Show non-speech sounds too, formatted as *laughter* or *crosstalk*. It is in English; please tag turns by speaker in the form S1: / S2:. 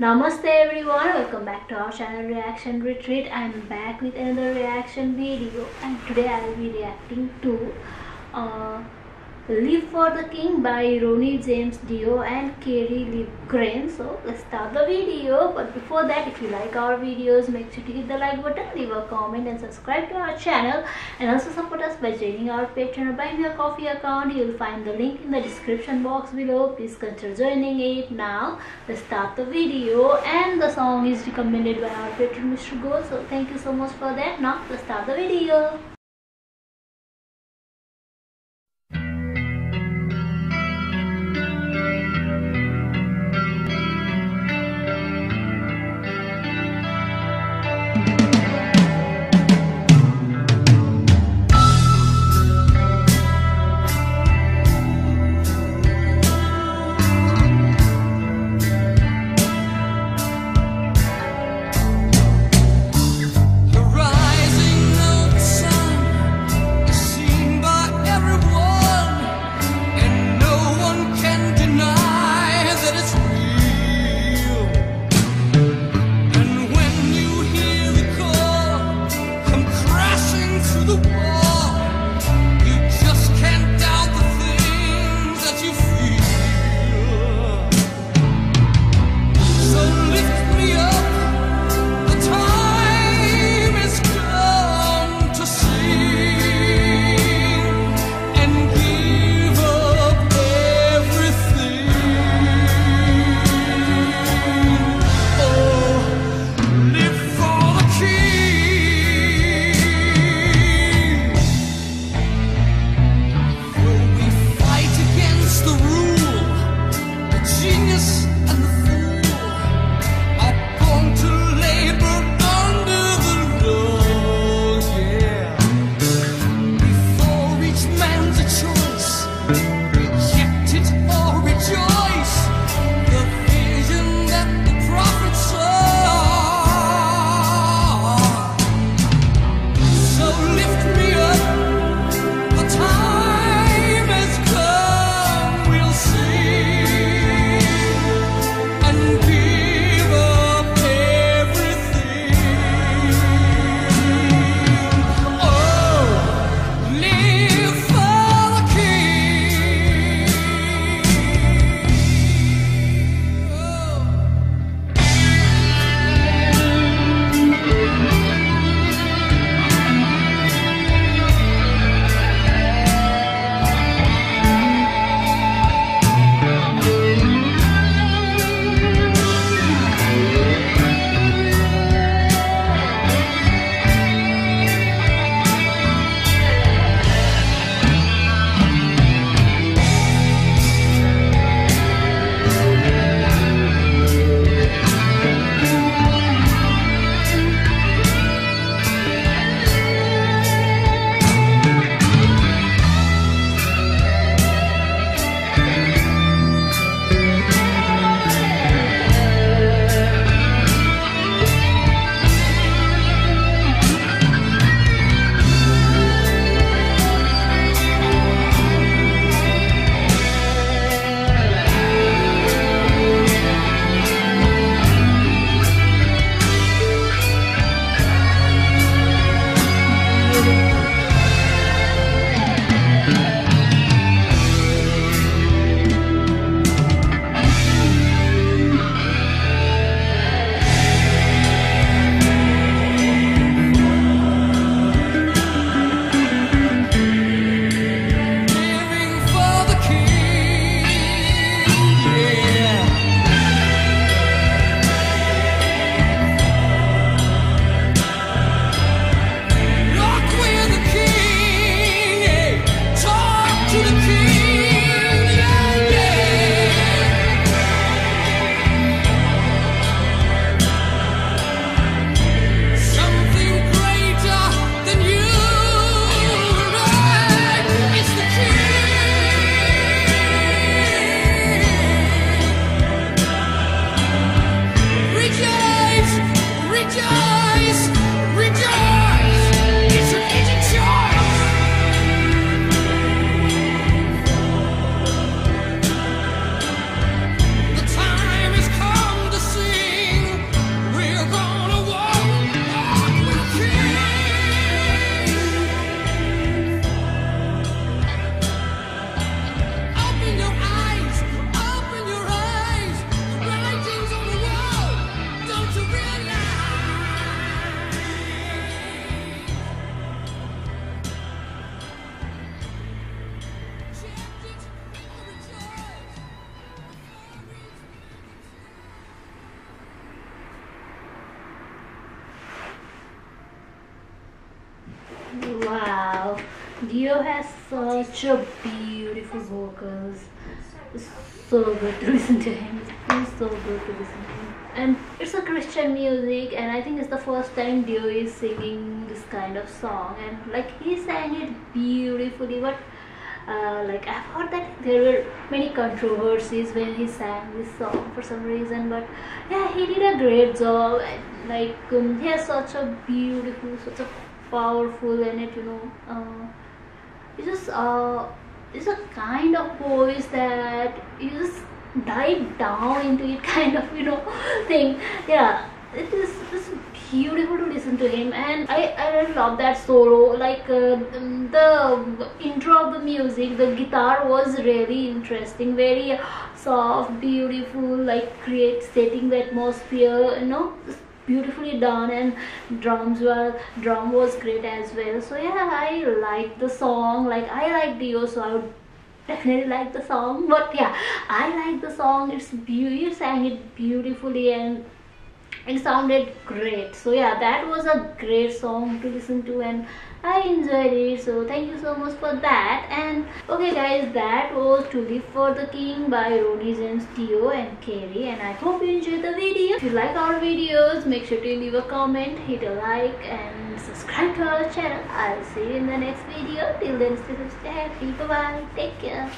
S1: Namaste everyone, welcome back to our channel Reaction Retreat. I'm back with another reaction video and today I will be reacting to uh, Live for the King by Ronnie James Dio and Kerry Livgren. So let's start the video. But before that, if you like our videos, make sure to hit the like button, leave a comment and subscribe to our channel. And also support us by joining our Patreon or buying your coffee account. You'll find the link in the description box below. Please consider joining it. Now let's start the video. And the song is recommended by our patron Mr. Gold. So thank you so much for that. Now let's start the video.
S2: Thank you.
S1: Dio has such a beautiful vocals. It's so good to *laughs* listen to him. It's so good to listen to him. And it's a Christian music, and I think it's the first time Dio is singing this kind of song. And like he sang it beautifully, but uh, like I've heard that there were many controversies when he sang this song for some reason, but yeah, he did a great job. Like um, he has such a beautiful, such a powerful, and it you know, uh, it's just uh, it's a kind of voice that you just dive down into it, *laughs* kind of you know thing. Yeah, it is just beautiful to listen to him. And I, I love that solo. Like uh, the intro of the music the guitar was really interesting. Very soft beautiful like create setting the atmosphere you know beautifully done and drums were drum was great as well. So yeah I like the song. Like I like Dio so I would definitely like the song. But yeah I like the song. It's beautiful you sang it beautifully and it sounded great. So yeah that was a great song to listen to and I enjoyed it. So thank you so much for that. And okay guys that was To Live for the King by Ronnie James Dio and Kerry and I hope you enjoyed the video. If you like our videos make sure to leave a comment hit a like and subscribe to our channel. I'll see you in the next video. Till then stay happy. Bye bye take care